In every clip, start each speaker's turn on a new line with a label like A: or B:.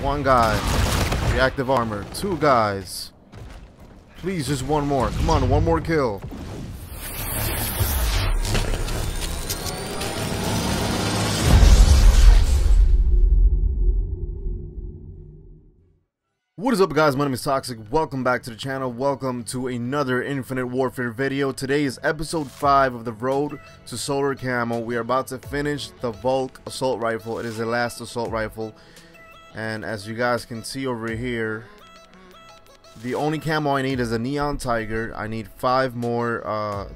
A: One guy. Reactive armor. Two guys. Please, just one more. Come on, one more kill. What is up guys, my name is Toxic, welcome back to the channel, welcome to another Infinite Warfare video. Today is episode 5 of the road to Solar Camo. We are about to finish the Volk Assault Rifle, it is the last assault rifle. And as you guys can see over here, the only camo I need is a Neon Tiger. I need 5 more uh,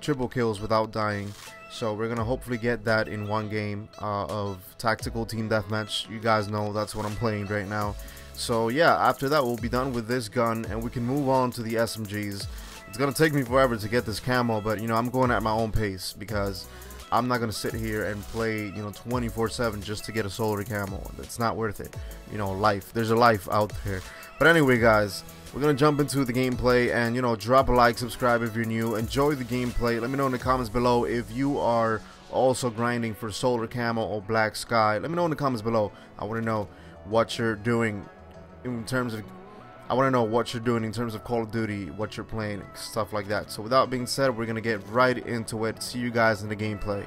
A: triple kills without dying. So we're gonna hopefully get that in one game uh, of Tactical Team Deathmatch. You guys know that's what I'm playing right now. So yeah, after that we'll be done with this gun and we can move on to the SMGs. It's gonna take me forever to get this camo, but you know, I'm going at my own pace because I'm not gonna sit here and play, you know, 24/7 just to get a solar camo. It's not worth it. You know, life. There's a life out there. But anyway, guys, we're gonna jump into the gameplay and you know, drop a like, subscribe if you're new, enjoy the gameplay. Let me know in the comments below if you are also grinding for solar camo or black sky. Let me know in the comments below. I want to know what you're doing in terms of I want to know what you're doing in terms of Call of Duty, what you're playing, stuff like that. So without being said, we're going to get right into it. See you guys in the gameplay.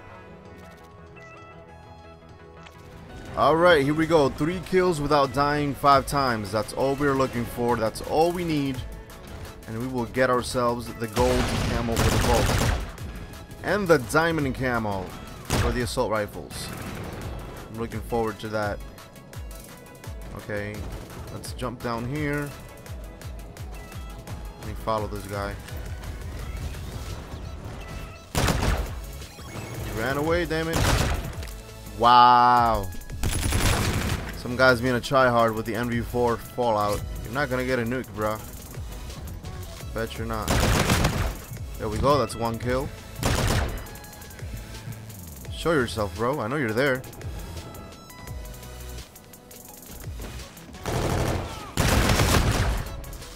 A: Alright, here we go. Three kills without dying five times. That's all we're looking for. That's all we need. And we will get ourselves the gold camo for the Volk. And the diamond camo for the assault rifles. I'm looking forward to that. Okay, Let's jump down here. Follow this guy. He ran away, damn it. Wow. Some guy's being a tryhard with the NV4 Fallout. You're not gonna get a nuke, bro. Bet you're not. There we go, that's one kill. Show yourself, bro. I know you're there.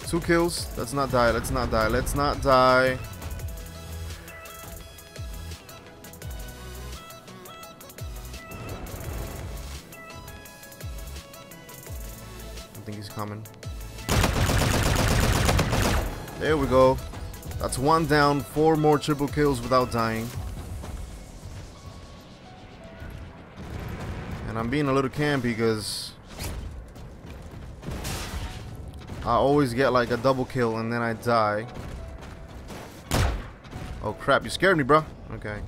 A: Two kills. Let's not die. Let's not die. Let's not die. I think he's coming. There we go. That's one down. Four more triple kills without dying. And I'm being a little campy because I always get like a double kill and then I die. Oh crap, you scared me, bro. Okay.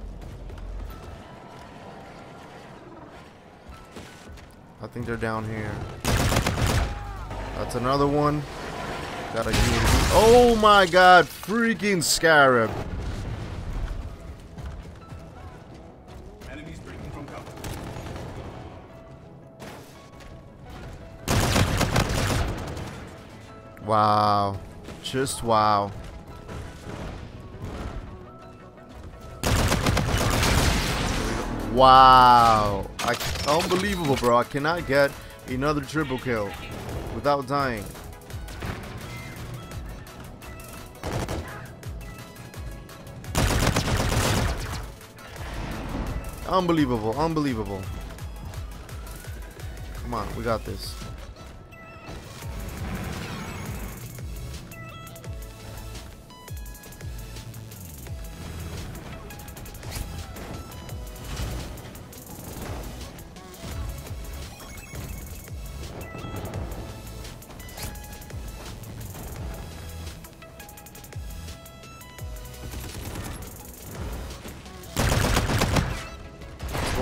A: I think they're down here. That's another one. Gotta use. Oh my god, freaking scarab. Wow. Just wow. Wow. I, unbelievable, bro. I cannot get another triple kill without dying. Unbelievable. Unbelievable. Come on. We got this.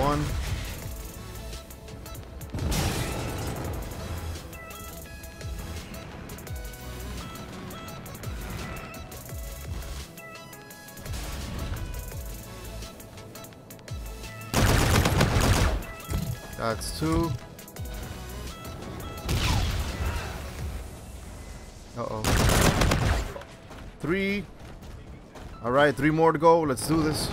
A: One. That's two. Uh-oh. Three. Alright, three more to go. Let's do this.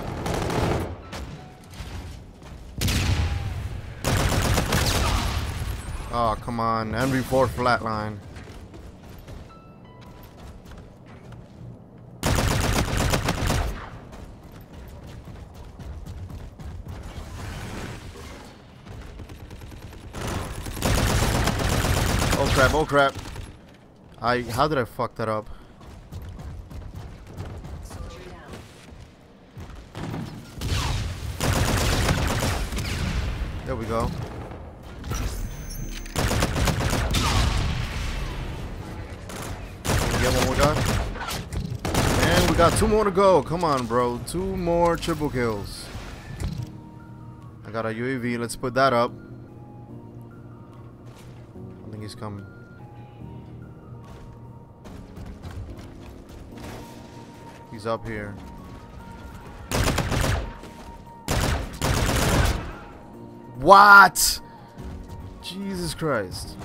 A: Oh, come on. NV4 flatline. Oh crap, oh crap. I, how did I fuck that up? There we go. Get one more guy. And we got two more to go. Come on, bro. Two more triple kills. I got a UAV. Let's put that up. I think he's coming. He's up here. What? Jesus Christ.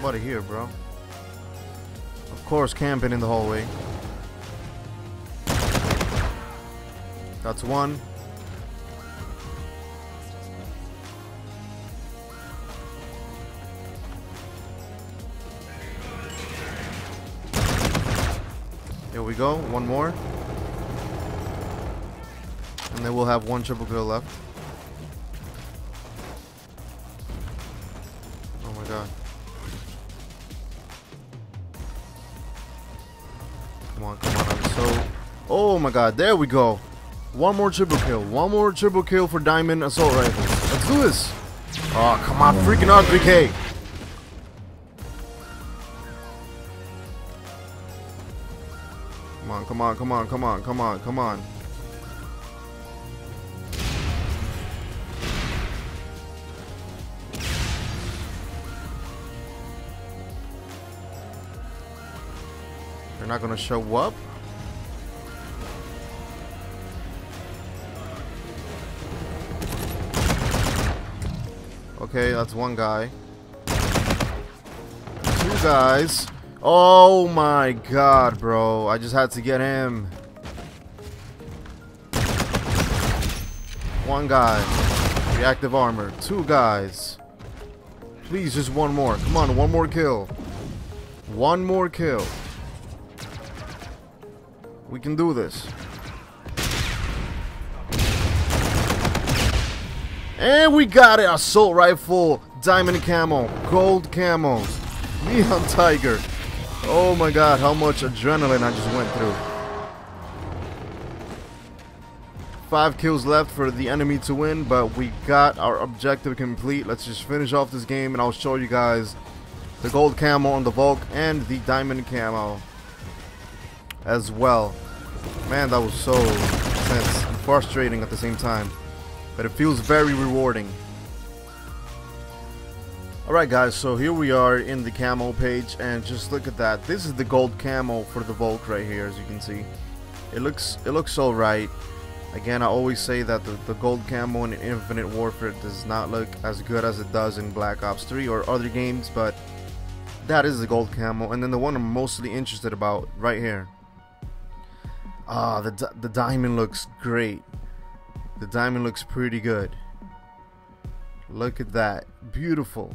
A: Nobody here, bro. Of course, camping in the hallway. That's one. Here we go, one more. And then we'll have one triple kill left. Oh my god. Oh my god, there we go. One more triple kill. One more triple kill for Diamond Assault Rifle. Let's do this. Oh, come on, freaking R3K. Come on, come on, come on, come on, come on, come on. They're not gonna show up? Okay, that's one guy. Two guys. Oh my god, bro. I just had to get him. One guy. Reactive armor. Two guys. Please, just one more. Come on, one more kill. One more kill. We can do this. And we got it! Assault rifle, diamond camo, gold camos, neon tiger. Oh my god, how much adrenaline I just went through. Five kills left for the enemy to win, but we got our objective complete. Let's just finish off this game and I'll show you guys the gold camo on the Volk and the diamond camo as well. Man, that was so intense and frustrating at the same time. But it feels very rewarding. Alright guys, so here we are in the camo page and just look at that. This is the gold camo for the Volk right here as you can see. It looks it looks so right. Again, I always say that the, the gold camo in Infinite Warfare does not look as good as it does in Black Ops 3 or other games, but that is the gold camo. And then the one I'm mostly interested about right here. Ah, the, the diamond looks great. The diamond looks pretty good. Look at that. Beautiful.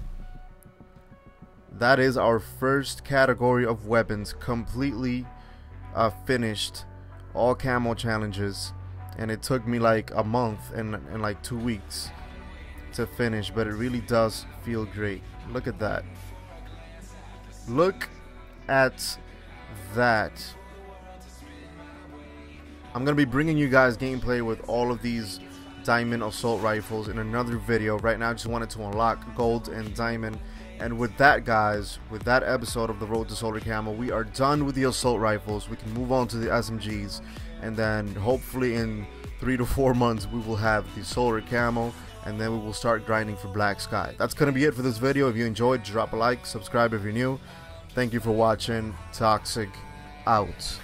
A: That is our first category of weapons completely uh, finished. All camo challenges. And it took me like a month and, and like two weeks to finish. But it really does feel great. Look at that. Look at that. I'm going to be bringing you guys gameplay with all of these diamond assault rifles in another video. Right now I just wanted to unlock gold and diamond. And with that guys, with that episode of the Road to Solar Camo, we are done with the assault rifles. We can move on to the SMGs. And then hopefully in three to four months we will have the solar camo And then we will start grinding for Black Sky. That's to be it for this video. If you enjoyed, drop a like, subscribe if you're new. Thank you for watching. Toxic out.